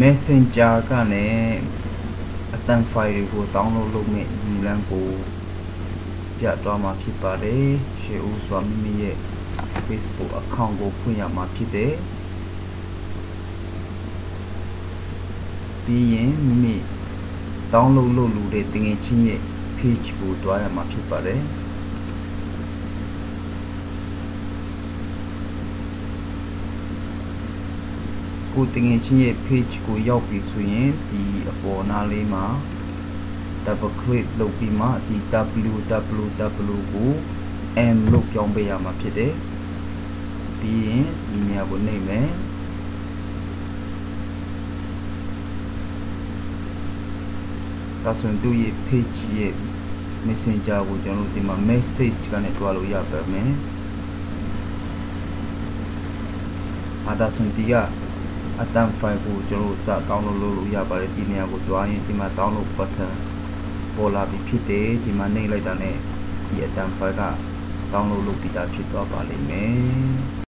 Messenger ကလည်းအတန်ဖိုင်တွေကို download လုပ်မဲ့ဒီလမ်းကိုပြသွားမှာဖြစ်ပါတယ်ရှေ့ဦးစွာမိမိရဲ့ Facebook account ကိုဖွင့်ရမှာဖြစ်တယ်ပြီးရင်မိမိ download လုပ်လို့တဲ့တငယ်ချင်းရဲ့ page ကိုတွားရမှာဖြစ်ပါတယ် ကိုတငယ်ချင်းရဲ့ page ကိုရောက်ပြီဆိုရင်ဒီအပေါ်နားလေးမှာ double click လုပ်ပြီးမှဒီ www ကို m လို့ပြောင်းပေးရမှာဖြစ်တယ်ပြီးရင်ဒီနေရာကိုနှိပ်မယ်ဒါဆိုရင်သူ့ရဲ့ page ရဲ့ messenger ကိုကျွန်တော်တို့ဒီမှာ message ကနေတွားလို့ရပါမယ်အဒါဆိုရင်ဒီက အတန်ဖိုင်ကိုကျွန်တော်တို့စ download လုပ်လို့ရပါတယ်ဒီနေရာကိုတွားရင်ဒီမှာ download button ပေါ်လာပြီဖြစ်တယ်ဒီမှာနှိပ်လိုက်တာနဲ့ဒီအတန်ဖိုင်က download လုပ်ပြီးသားဖြစ်သွားပါလိမ့်မယ်